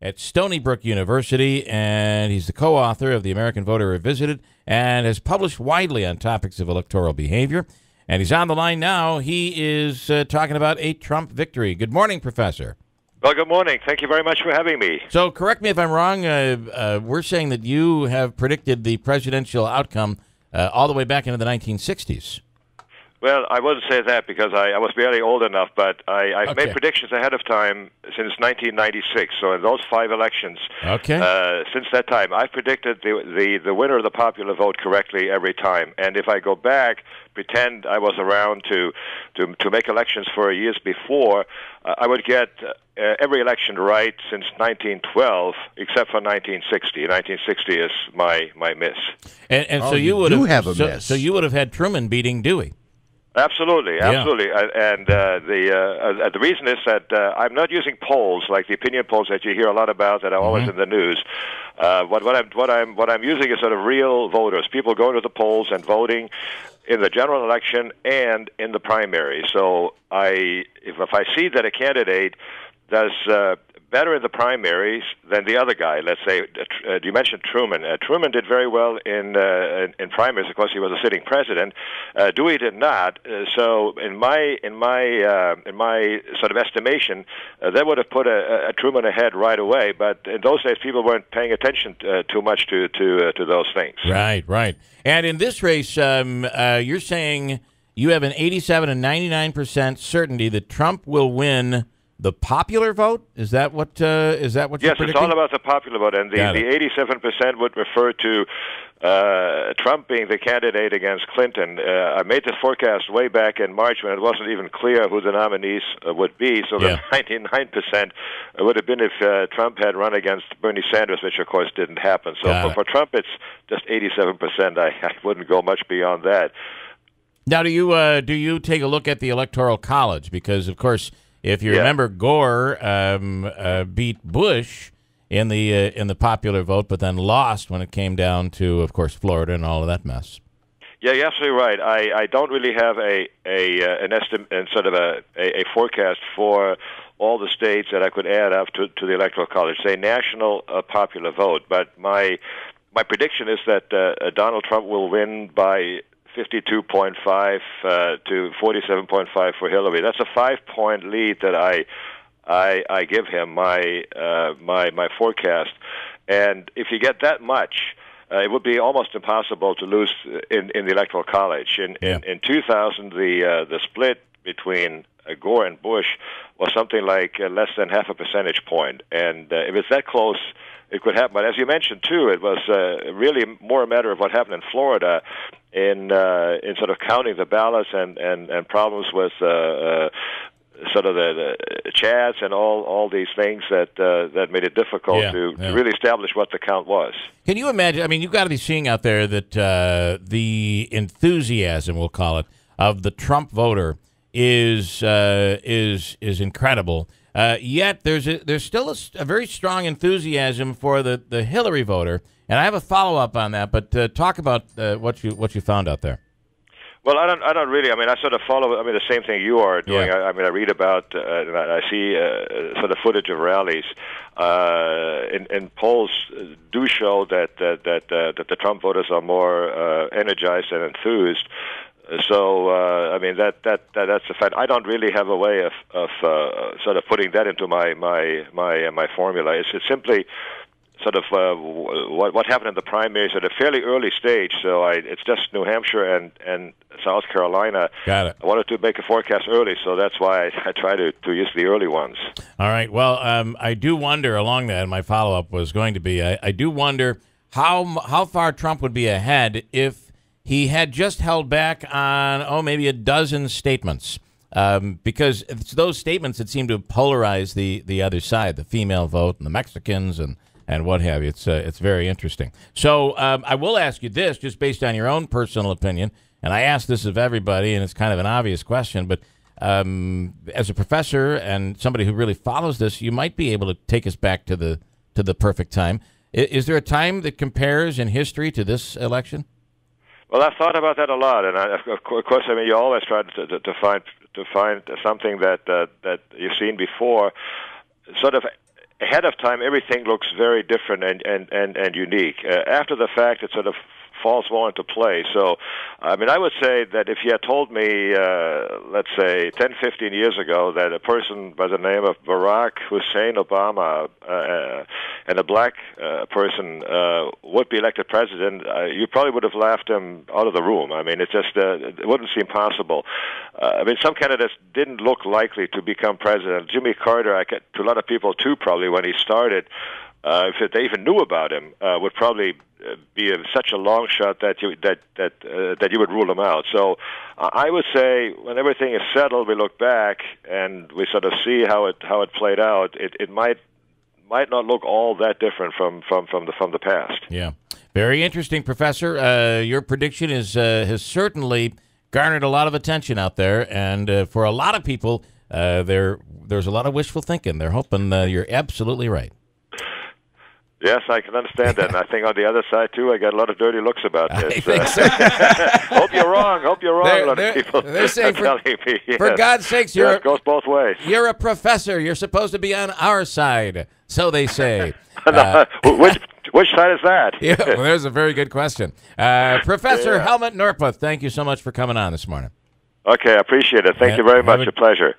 at Stony Brook University, and he's the co author of The American Voter Revisited and has published widely on topics of electoral behavior. And he's on the line now. He is uh, talking about a Trump victory. Good morning, Professor. Well, good morning. Thank you very much for having me. So, correct me if I'm wrong. Uh, uh, we're saying that you have predicted the presidential outcome uh, all the way back into the 1960s. Well, I wouldn't say that because I, I was barely old enough, but I, I've Okay. made predictions ahead of time since 1996. So in those five elections, Okay. uh, since that time, I've predicted the, the the winner of the popular vote correctly every time. And if I go back, pretend I was around to to to make elections for years before, uh, I would get uh, every election right since 1912, except for 1960. 1960 is my my miss. And, and Oh, so you you would have, have a so, miss. so you would have had Truman beating Dewey. Absolutely, absolutely, Uh, and uh, the uh, uh, the reason is that uh, I'm not using polls like the opinion polls that you hear a lot about that are always Mm-hmm. in the news. Uh, what what I'm what I'm what I'm using is sort of real voters, people going to the polls and voting in the general election and in the primary. So I if if I see that a candidate does uh, better in the primaries than the other guy. Let's say uh, uh, you mentioned Truman. Uh, Truman did very well in, uh, in primaries. Of course, he was a sitting president. Uh, Dewey did not. Uh, so in my in my in my sort of estimation, that would have put a, a Truman ahead right away. But in those days, people weren't paying attention too much to to to those things. Right, right. And in this race, um, you're saying you have an 87 and 99 percent certainty that Trump will win the popular vote. Is that what? Uh, is that what? Yes, it's all about the popular vote, and the Got the eighty-seven percent would refer to uh, Trump being the candidate against Clinton. Uh, I made this forecast way back in March when it wasn't even clear who the nominees uh, would be. So Yeah. the ninety-nine percent would have been if uh, Trump had run against Bernie Sanders, which of course didn't happen. So for, for Trump, it's just eighty-seven percent. I, I wouldn't go much beyond that. Now, do you uh, do you take a look at the Electoral College? Because, of course, if you Yeah. remember, Gore um, uh, beat Bush in the uh, in the popular vote, but then lost when it came down to, of course, Florida and all of that mess. Yeah, you're absolutely right. I, I don't really have a a uh, an estimate and sort of a, a, a forecast for all the states that I could add up to, to the electoral college, say national uh, popular vote. But my my prediction is that uh, uh, Donald Trump will win by 52.5 uh, to 47.5 for Hillary. That's a five point lead that I I, I give him my uh, my my forecast, and if you get that much, uh, it would be almost impossible to lose in, in the electoral college. In in, Yeah. in 2000, the uh, the split between uh, Gore and Bush was something like uh, less than half a percentage point. point, and uh, if it's that close. It could happen, but as you mentioned too, it was uh, really more a matter of what happened in Florida, in uh, in sort of counting the ballots and and, and problems with uh, uh, sort of the, the chads and all all these things that uh, that made it difficult Yeah, to, yeah. to really establish what the count was. Can you imagine? I mean, you've got to be seeing out there that uh, the enthusiasm, we'll call it, of the Trump voter is uh, is is incredible. Uh, yet there's a, there's still a very strong enthusiasm for the, the Hillary voter, and I have a follow up on that. But uh, talk about uh, what you what you found out there. Well, I don't. I don't really. I mean, I sort of follow. I mean, the same thing you are doing. Yeah. I, I mean, I read about. Uh, and I see uh, sort of footage of rallies. Uh, and, and polls do show that that that, uh, that the Trump voters are more uh, energized and enthused. So, uh, I mean, that, that that that's a fact. I don't really have a way of of uh, sort of putting that into my my my uh, my formula. It's, it's simply sort of uh, what what happened in the primaries at a fairly early stage. So I, it's just New Hampshire and and South Carolina. Got it. I wanted to make a forecast early, so that's why I, I try to to use the early ones. All right. Well, um, I do wonder along that. and My follow up was going to be: I, I do wonder how how far Trump would be ahead if he had just held back on oh maybe a dozen statements. Um, because it's those statements that seem to polarize the, the other side, the female vote and the Mexicans and, and what have you. It's uh, it's very interesting. So um, I will ask you this, just based on your own personal opinion, and I ask this of everybody, and it's kind of an obvious question, but um, as a professor and somebody who really follows this, you might be able to take us back to the to the perfect time. I- Is there a time that compares in history to this election? Well, I've thought about that a lot, and I, of cour- of course, I mean, you always try to, to, to find to find something that uh, that you've seen before. Sort of ahead of time, everything looks very different and and and, and unique. Uh, after the fact, it sort of falls more into play. So, I mean, I would say that if you had told me, uh, let's say, 10, 15 years ago, that a person by the name of Barack Hussein Obama uh, uh, and a black uh, person uh, would be elected president, uh, you probably would have laughed him out of the room. I mean, it just uh, it wouldn't seem possible. Uh, I mean, some candidates didn't look likely to become president. Jimmy Carter, I get to a lot of people too, probably when he started uh, if they even knew about him, uh, would probably uh, be a, such a long shot that you that that uh, that you would rule him out. So I would say when everything is settled, we look back and we sort of see how it how it played out. It it might might not look all that different from from from the from the past. Yeah, very interesting, Professor. Uh, your prediction is uh, has certainly garnered a lot of attention out there, and uh, for a lot of people, uh, there there's a lot of wishful thinking. They're hoping uh, you're absolutely right. Yes, I can understand that. And I think on the other side too, I got a lot of dirty looks about I this. Uh, so. hope you're wrong. Hope you're wrong. They're- a lot of people they're saying for- telling me. For. God's sakes, you're goes both ways. you're a professor. You're supposed to be on our side, so they say. Uh, which which side is that? yeah, well, there's a very good question. Uh, Professor Yeah. Helmut Norpoth, thank you so much for coming on this morning. Okay, I appreciate it. Thank Yeah, you very much. a- a pleasure.